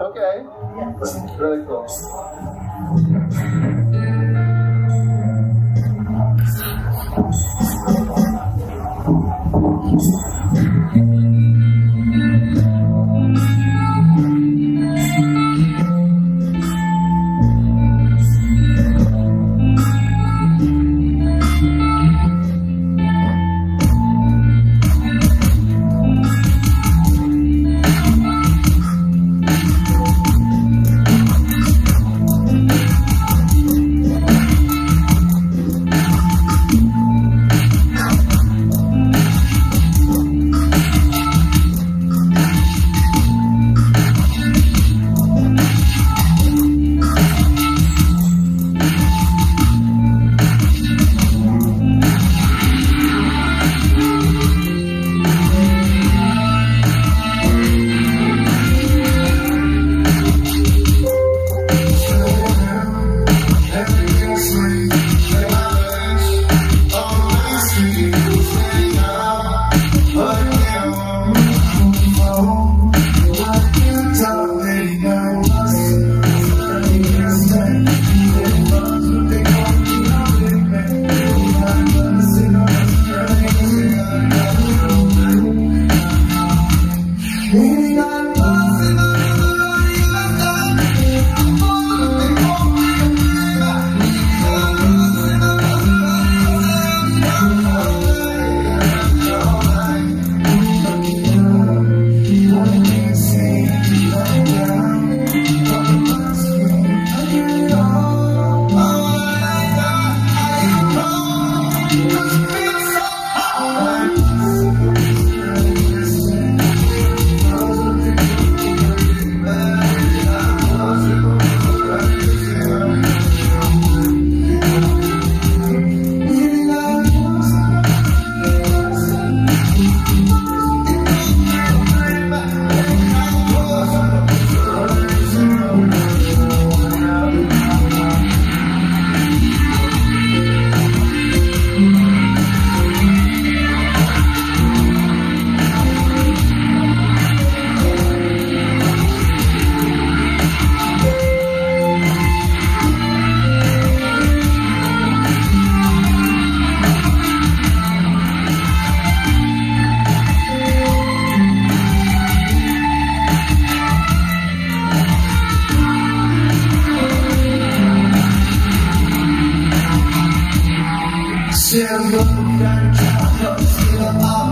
Okay. Yes. Really cool. Still look and try to feel all